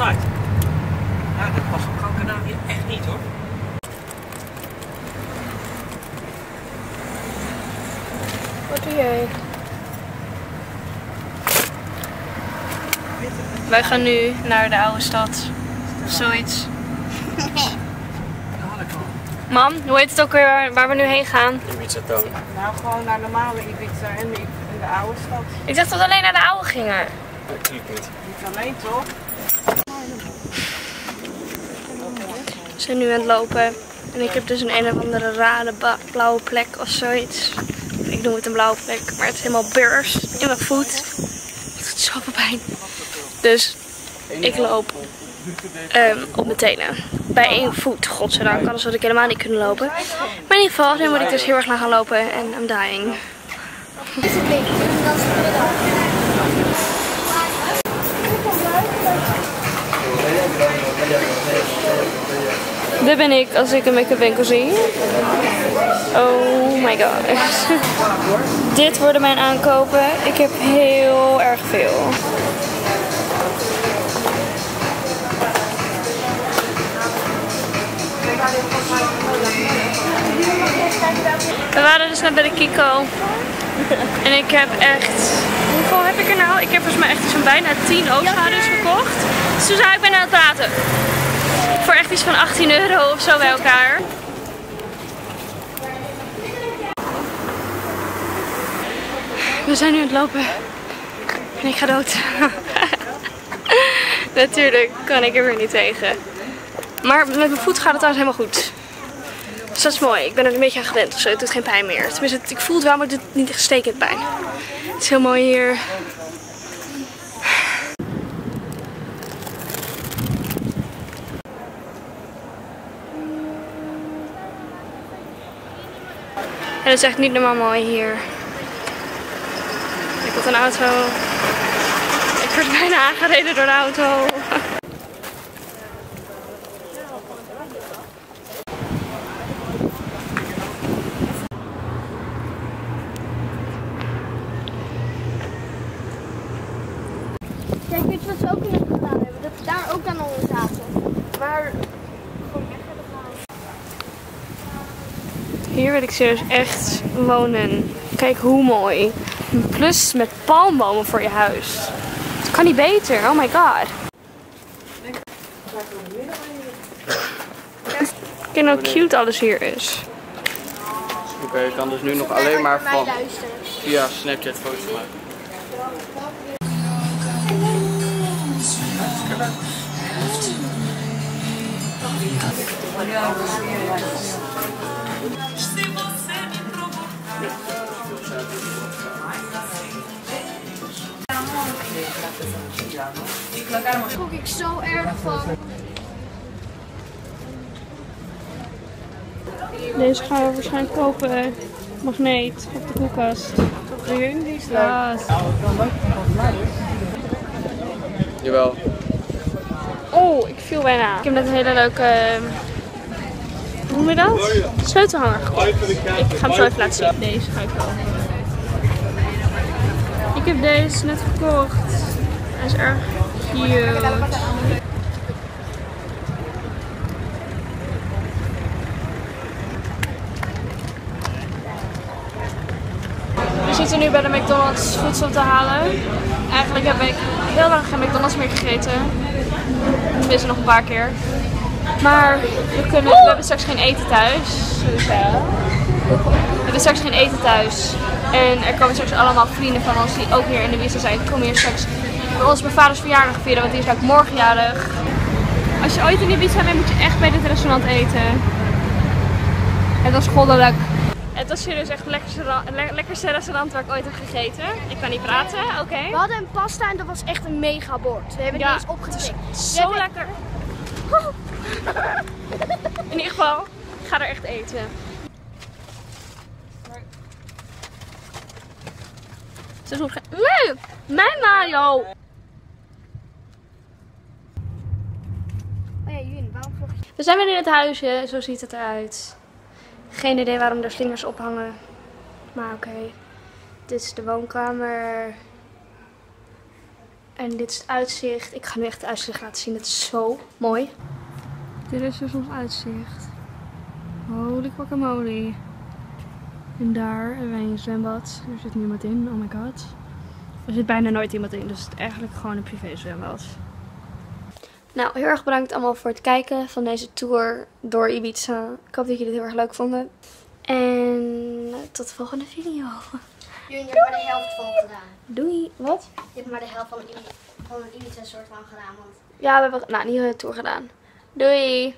dat past op Gran Canaria echt niet hoor. Wat doe jij? Wij gaan nu naar de oude stad. Of zoiets. Mam, hoe heet het ook weer waar- waar we nu heen gaan? Ibiza Town. Nou, gewoon naar normale Ibiza en in de oude stad. Ik dacht dat we alleen naar de oude gingen. Natuurlijk niet. Alleen toch? We zijn nu aan het lopen. En ik heb dus een een of andere rare blauwe plek of zoiets. Ik noem het een blauwe plek, maar het is helemaal beurs in mijn voet. Het doet zoveel pijn. Dus ik loop ehm, op mijn tenen. Bij één voet, godzijdank. Anders had ik helemaal niet kunnen lopen. Maar in ieder geval, nu moet ik dus heel erg lang gaan lopen en I'm dying. Dit ben ik als ik een make-up winkel zie. Oh my god. Dit worden mijn aankopen. Ik heb heel erg veel. We waren dus net bij de Kiko. En ik heb echt... Hoeveel heb ik er nou? Ik heb volgens mij echt zo'n bijna 10 oogschaduws gekocht. Dus toen zei ik aan het praten. Voor echt iets van 18 euro of zo bij elkaar. We zijn nu aan het lopen. En ik ga dood. Natuurlijk kan ik er weer niet tegen. Maar met mijn voet gaat het trouwens helemaal goed. Dus dat is mooi. Ik ben er een beetje aan gewend of zo. Het doet geen pijn meer. Tenminste, het- ik voel het wel, maar het doet niet echt pijn. Het is heel mooi hier. En het is echt niet normaal mooi hier. Ik had een auto. Ik word bijna aangereden door de auto. Kijk, weet je wat ze ook in hebben gedaan hebben? Dat ze daar ook aan onder zaten. Maar gewoon weg hebben gehaald. Hier wil ik serieus echt wonen. Kijk hoe mooi. Plus met palmbomen voor je huis. Het kan niet beter. Oh my god. Kijk hoe cute alles hier is. Oké, je kan dus nu nog alleen maar van via Snapchat foto's maken. Daar schrok ik zo erg van. Deze gaan we waarschijnlijk kopen. Magneet op de koelkast. Die is leuk. Ja. Jawel. Oh, ik viel bijna. Ik heb net een hele leuke. ehm, Hoe noem je dat? Sleutelhanger gekocht. Ik ga hem zo even laten zien. Deze ga ik wel. Ik heb deze net gekocht. Hij is erg We zitten nu bij de McDonald's voedsel te halen. Eigenlijk heb ik heel lang geen McDonald's meer gegeten. Tenminste nog een paar keer. Maar we, kunnen, we hebben straks geen eten thuis. We hebben straks geen eten thuis. En er komen straks allemaal vrienden van ons die ook hier in de Wissel zijn. Die komen hier straks ons mijn vaders verjaardag vieren, want die is ook morgen jarig. Als je ooit in Ibiza bent, moet je echt bij dit restaurant eten. Het was goddelijk. Het was serieus echt het lekkerste, ra- le- lekkerste restaurant waar ik ooit heb gegeten. Ik kan niet praten, oké. We hadden een pasta en dat was echt een mega bord. We hebben Ja, niet eens opgetikt. Zo lekker. In ieder geval, ik ga er echt eten. Ze is nog geen... Nee! Mijn Mario! Oh ja, Jun, waarom vlog je? We zijn weer in het huisje, zo ziet het eruit. Geen idee waarom er slingers ophangen. Maar oké. Dit is de woonkamer. En dit is het uitzicht. Ik ga nu echt het uitzicht laten zien. Het is zo mooi. Dit is dus ons uitzicht. Holy guacamole. En daar hebben wij een zwembad. Er zit niemand in. Oh my god. Er zit bijna nooit iemand in. Dus het is eigenlijk gewoon een privé zwembad. Nou, heel erg bedankt allemaal voor het kijken van deze tour door Ibiza. Ik hoop dat jullie het heel erg leuk vonden. En tot de volgende video. Jullie hebben maar de helft van gedaan. Doei. Wat? Je hebt maar de helft van een Ibiza, van een Ibiza soort van gedaan. Want Ja, we hebben nou, niet de tour gedaan. Doei.